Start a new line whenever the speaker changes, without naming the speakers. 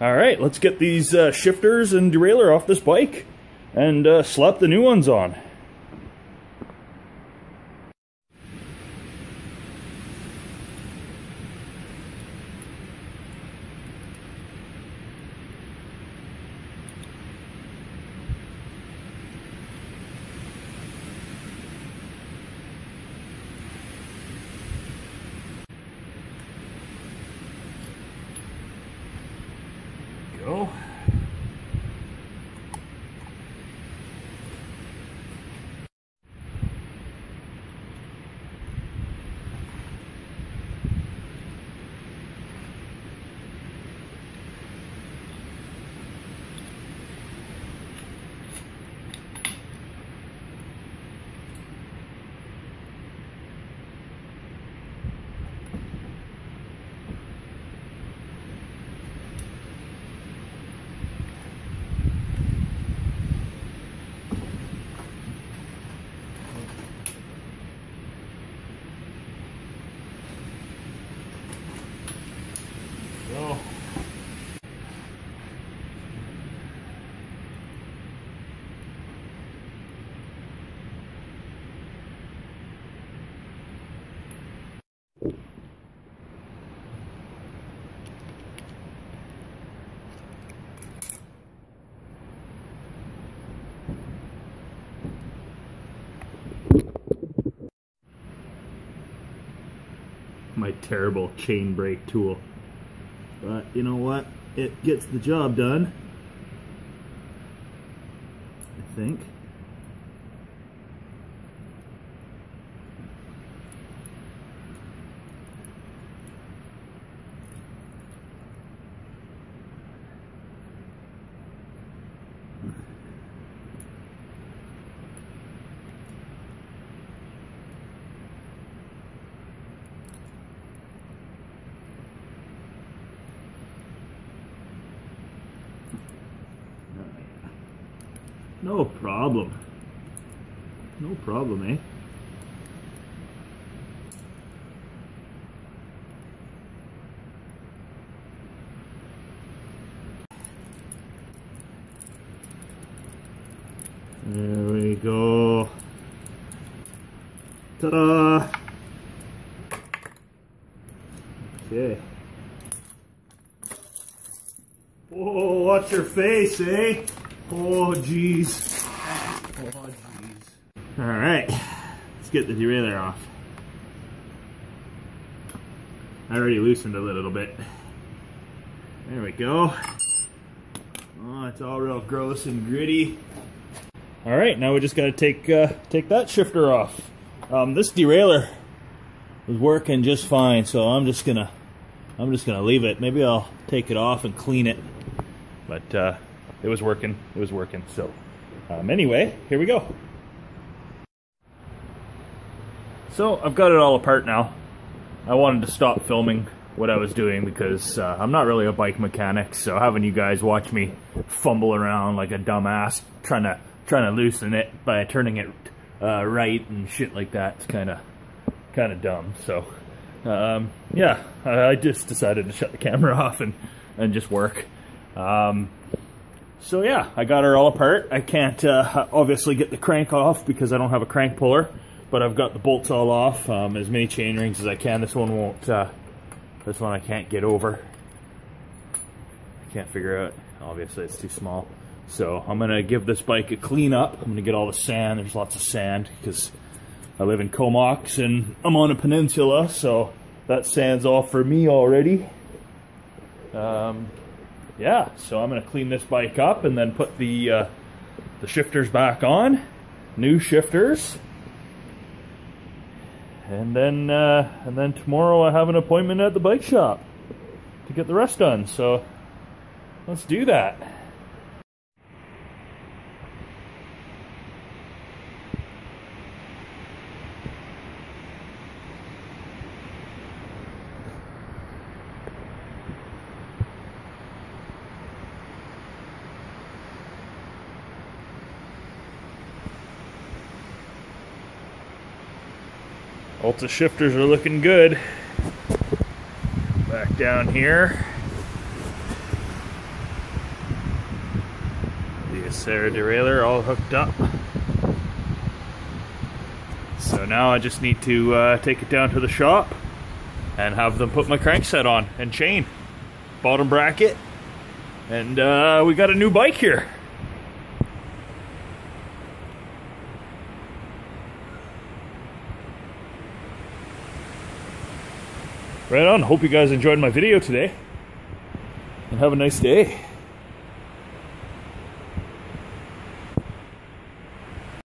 All right, let's get these uh, shifters and derailleur off this bike and uh, slap the new ones on. Go. Go. My terrible chain break tool. But you know what? It gets the job done. I think. No problem. No problem, eh? There we go. Ta-da! Okay. Whoa, watch your face, eh? Oh, jeez. Oh, jeez. All right, let's get the derailleur off. I already loosened a little bit. There we go. Oh, it's all real gross and gritty. All right, now we just got to take uh, take that shifter off. Um, this derailleur was working just fine, so I'm just gonna I'm just gonna leave it. Maybe I'll take it off and clean it. But uh, it was working. It was working. So um, anyway, here we go. So I've got it all apart now. I wanted to stop filming what I was doing because uh, I'm not really a bike mechanic. So having you guys watch me fumble around like a dumbass trying to trying to loosen it by turning it uh, right and shit like that, it's kind of kind of dumb. So um, yeah, I, I just decided to shut the camera off and and just work. Um, so yeah, I got her all apart. I can't uh, obviously get the crank off because I don't have a crank puller, but I've got the bolts all off, um, as many chain rings as I can. This one won't, uh, this one I can't get over. I can't figure out, obviously it's too small. So I'm gonna give this bike a clean up. I'm gonna get all the sand, there's lots of sand because I live in Comox and I'm on a peninsula, so that sand's all for me already. Um, yeah, so I'm gonna clean this bike up and then put the uh, the shifters back on, new shifters, and then uh, and then tomorrow I have an appointment at the bike shop to get the rest done. So let's do that. Altus shifters are looking good. Back down here. The Acera derailleur all hooked up. So now I just need to uh, take it down to the shop and have them put my crankset on and chain, bottom bracket, and uh, we got a new bike here. Right on. Hope you guys enjoyed my video today. And have a nice day.